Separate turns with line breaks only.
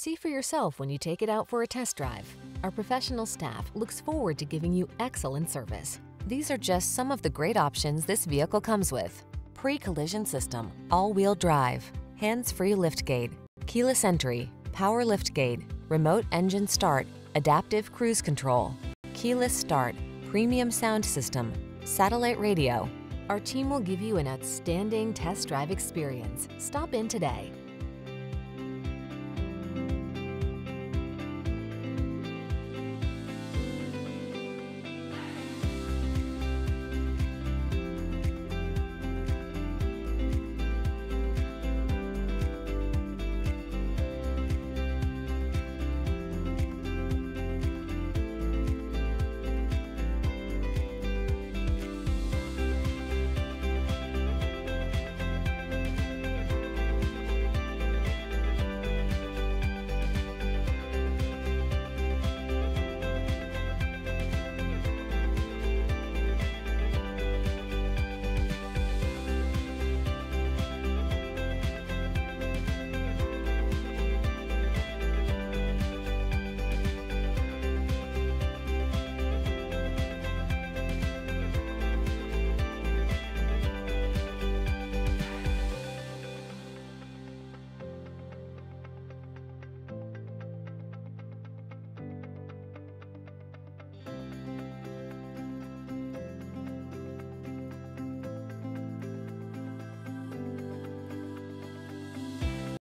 See for yourself when you take it out for a test drive. Our professional staff looks forward to giving you excellent service. These are just some of the great options this vehicle comes with. Pre-collision system, all-wheel drive, hands-free liftgate, keyless entry, power liftgate, remote engine start, adaptive cruise control, keyless start, premium sound system, satellite radio. Our team will give you an outstanding test drive experience. Stop in today.